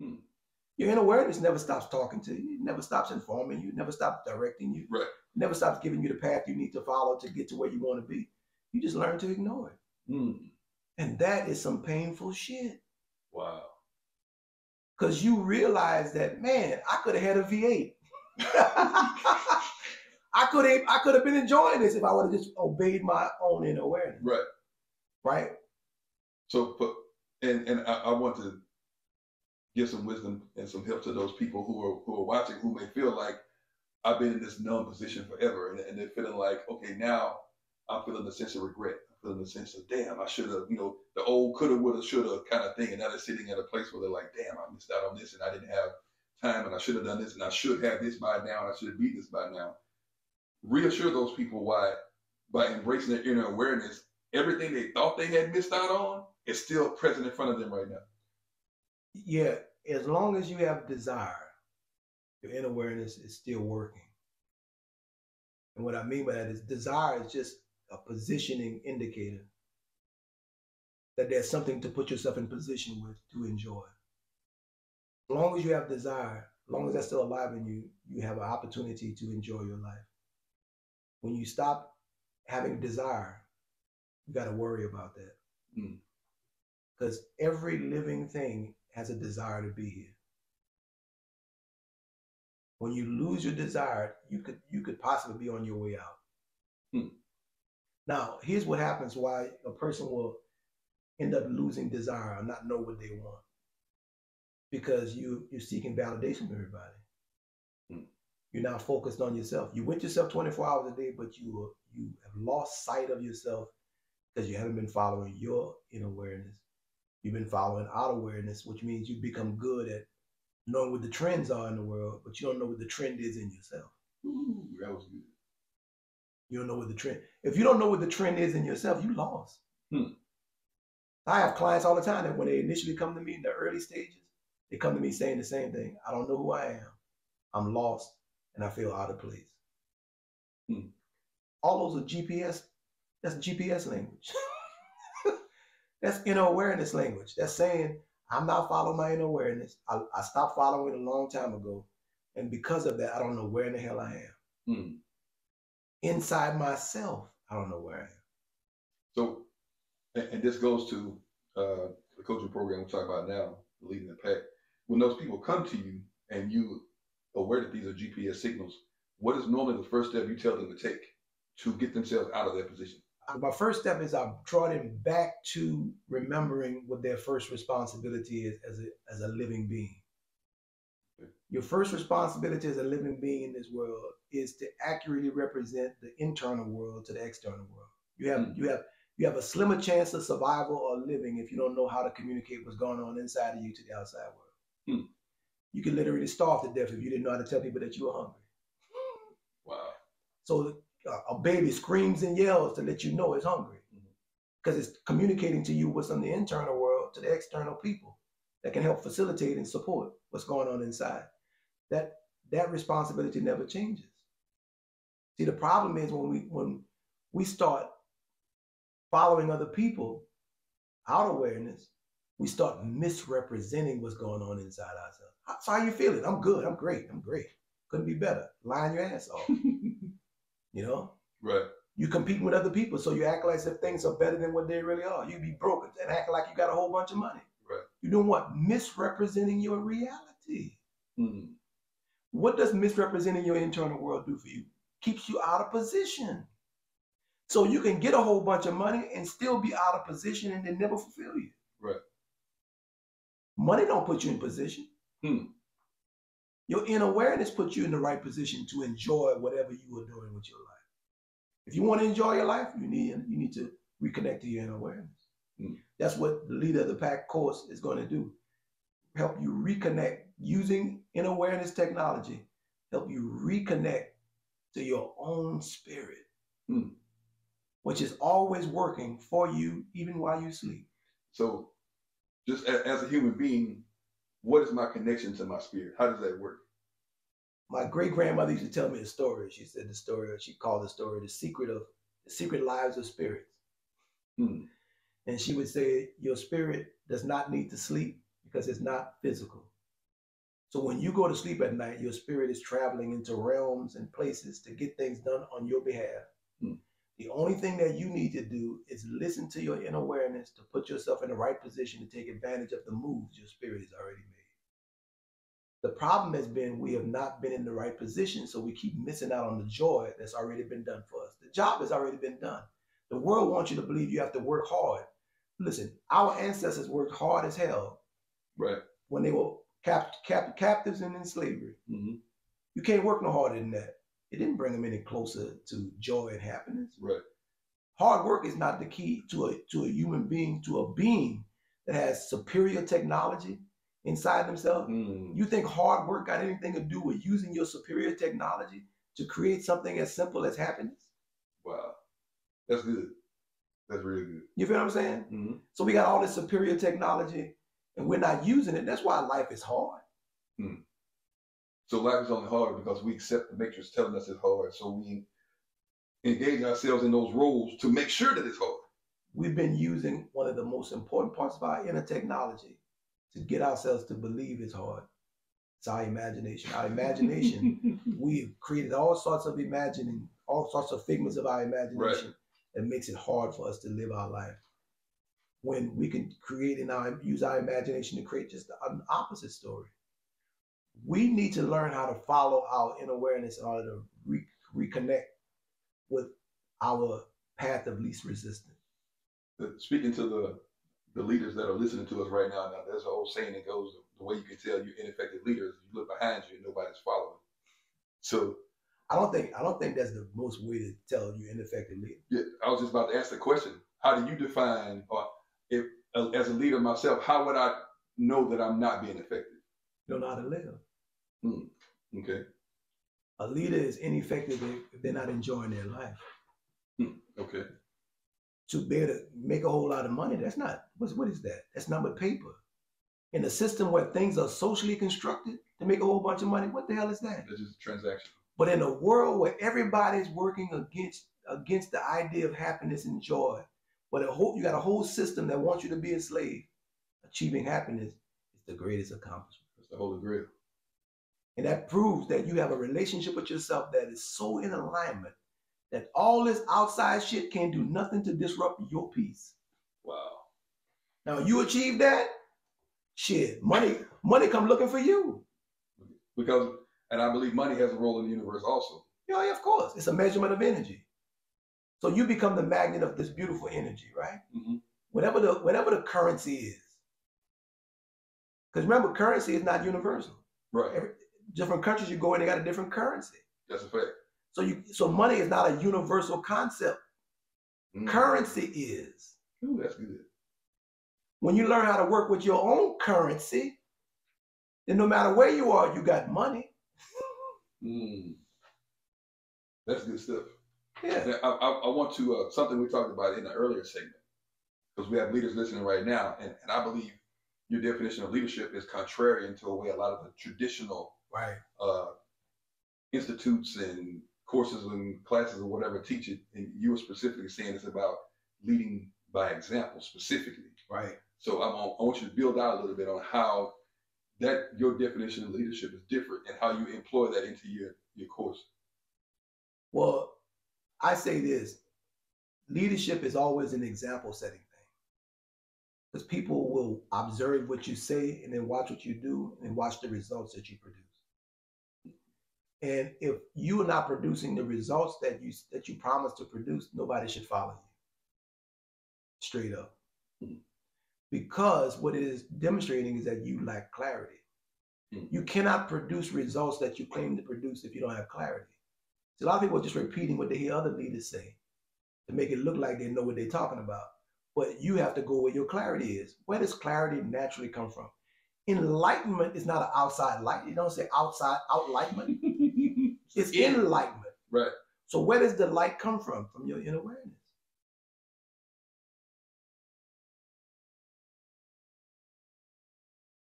Hmm. Your innerwareness never stops talking to you. It never stops informing you. It never stops directing you. Right. It never stops giving you the path you need to follow to get to where you want to be. You just learn to ignore it. Hmm. And that is some painful shit. Wow. Cause you realize that, man, I could have had a V8. I could have I could have been enjoying this if I would have just obeyed my own innerwareness. Right. Right? So, but and and I, I want to give some wisdom and some help to those people who are who are watching who may feel like I've been in this numb position forever, and, and they're feeling like, okay, now I'm feeling a sense of regret. I'm feeling a sense of, damn, I should have, you know, the old coulda, woulda, shoulda kind of thing, and now they're sitting at a place where they're like, damn, I missed out on this, and I didn't have time, and I should have done this, and I should have this by now, and I should have beat this by now. Reassure those people why, by embracing their innerwareness, everything they thought they had missed out on is still present in front of them right now. Yeah, as long as you have desire, your innerwareness is still working. And what I mean by that is desire is just a positioning indicator that there's something to put yourself in position with to enjoy. As long as you have desire, as long as that's still alive in you, you have an opportunity to enjoy your life. When you stop having desire, you got to worry about that. Mm. Because every living thing has a desire to be here. When you lose your desire, you could you could possibly be on your way out. Hmm. Now, here's what happens why a person will end up losing desire or not know what they want. Because you you're seeking validation from everybody. Hmm. You're now focused on yourself. You with yourself 24 hours a day, but you you have lost sight of yourself because you haven't been following your innerwareness. You've been following out awareness, which means you become good at knowing what the trends are in the world, but you don't know what the trend is in yourself. Ooh, that was good. You don't know what the trend. If you don't know what the trend is in yourself, you lost. Hmm. I have clients all the time that when they initially come to me in the early stages, they come to me saying the same thing. I don't know who I am. I'm lost and I feel out of place. Hmm. All those are GPS. That's GPS language. that's innerwareness language. That's saying I'm not following my innerwareness. I, I stopped following it a long time ago. And because of that, I don't know where in the hell I am. Hmm. Inside myself, I don't know where I am. So, and, and this goes to uh, the coaching program we're talking about now, leading the pack. When those people come to you and you aware that these are GPS signals, what is normally the first step you tell them to take to get themselves out of that position? My first step is I draw them back to remembering what their first responsibility is as a, as a living being. Your first responsibility as a living being in this world is to accurately represent the internal world to the external world. You have Mm. you have you have a slimmer chance of survival or living if you don't know how to communicate what's going on inside of you to the outside world. Hmm. You could literally starve to death if you didn't know how to tell people that you were hungry. Wow. So uh, a baby screams and yells to let you know it's hungry Mhm. because it's communicating to you what's in the internal world to the external people that can help facilitate and support what's going on inside. That that responsibility never changes. See, the problem is when we when we start following other people out awareness, we start misrepresenting what's going on inside ourselves. How- So how you feeling? I'm good. I'm great. I'm great. Couldn't be better. Lying your ass off. you know, Right. you competing with other people, so you act like if things are better than what they really are. You be broke and act like you got a whole bunch of money. Right. You're doing what? Misrepresenting your reality. Hmm. What does misrepresenting your internal world do for you? Keeps you out of position. So you can get a whole bunch of money and still be out of position and then never fulfill you. Right. Money don't put you in position. Hmm. Your innerwareness puts you in the right position to enjoy whatever you are doing with your life. If you want to enjoy your life, you need you need to reconnect to your innerwareness. Hmm. That's what the leader of the pack course is going to do. Help you reconnect using innerwareness technology. Help you reconnect to your own spirit, Hmm. which is always working for you even while you sleep. So, just as a human being, what is my connection to my spirit? How does that work? my great grandmother used to tell me a story. She said the story, she called the story the secret of the secret lives of spirits. Hmm. And she would say, Your spirit does not need to sleep because it's not physical. So when you go to sleep at night, your spirit is traveling into realms and places to get things done on your behalf. Hmm. The only thing that you need to do is listen to your innerwareness to put yourself in the right position to take advantage of the moves your spirit has already made. The problem has been we have not been in the right position, so we keep missing out on the joy that's already been done for us. The job has already been done. The world wants you to believe you have to work hard. Listen, our ancestors worked hard as hell Right. when they were cap, cap, captives and in slavery. hmm You can't work no harder than that. It didn't bring them any closer to joy and happiness. Right. Hard work is not the key to a to a human being, to a being that has superior technology inside themselves. Mm. You think hard work got anything to do with using your superior technology to create something as simple as happiness? Wow. That's good. That's really good. You feel what I'm saying? hmm So we got all this superior technology and we're not using it. That's why life is hard. So life is only hard because we accept the matrix telling us it's hard. So we engage ourselves in those roles to make sure that it's hard. We've been using one of the most important parts of our inner technology to get ourselves to believe is hard. It's our imagination. Our imagination, we've created all sorts of imagining, all sorts of figments of our imagination that makes it hard for us to live our life. When we can create and our, use our imagination to create just an opposite story. We need to learn how to follow our innerwareness in order to re- reconnect with our path of least resistance. Speaking to the the leaders that are listening to us right now, now there's an old saying that goes, the way you can tell you're ineffective leaders, you look behind you and nobody's following. So I don't think I don't think that's the most way to tell you're ineffective leader. yeah, I was just about to ask the question: How do you define, or if uh, as a leader myself, how would I know that I'm not being effective? You don't know how to live. Okay, A leader is ineffective if- if they're not enjoying their life. okay, To be able to make a whole lot of money, that's not what's what is that? That's not but paper. In a system where things are socially constructed to make a whole bunch of money, what the hell is that? that's just transactional. But in a world where everybody's working against against the idea of happiness and joy, but a whole, you got a whole system that wants you to be a slave, achieving happiness is the greatest accomplishment. That's the Holy Grail. And that proves that you have a relationship with yourself that is so in alignment that all this outside shit can't do nothing to disrupt your peace. Wow. Now you achieve that, shit, money, money come looking for you. Because, and I believe money has a role in the universe also. Yeah, yeah, of course. It's a measurement of energy. So you become the magnet of this beautiful energy, right? hmm Whatever the whatever the currency is. Because remember, currency is not universal. Right. Every, different countries you go in, they got a different currency. That's a fact. So you so money is not a universal concept. Mm. Currency is. Ooh, that's good. When you learn how to work with your own currency, then no matter where you are, you got money. Mm. That's good stuff. Yeah. Now, I, I, I want to uh, something we talked about in the earlier segment because we have leaders listening right now, and, and I believe your definition of leadership is contrarian to a way a lot of the traditional Right. uh, institutes and courses and classes or whatever teach it. And you were specifically saying it's about leading by example specifically. Right. So I want, I want you to build out a little bit on how that your definition of leadership is different and how you employ that into your your course. Well, I say this leadership is always an example setting thing. Because people will observe what you say and then watch what you do and watch the results that you produce. And if you are not producing the results that you that you promised to produce, nobody should follow you. Straight up. Mhm. Because what it is demonstrating is that you lack clarity. Mhm. You cannot produce results that you claim to produce if you don't have clarity. So a lot of people are just repeating what they hear other leaders say to make it look like they know what they're talking about. But you have to go where your clarity is. Where does clarity naturally come from? Enlightenment is not an outside light. You don't say outside outlightment. It's In. enlightenment. Right. So where does the light come from? From your innerwareness.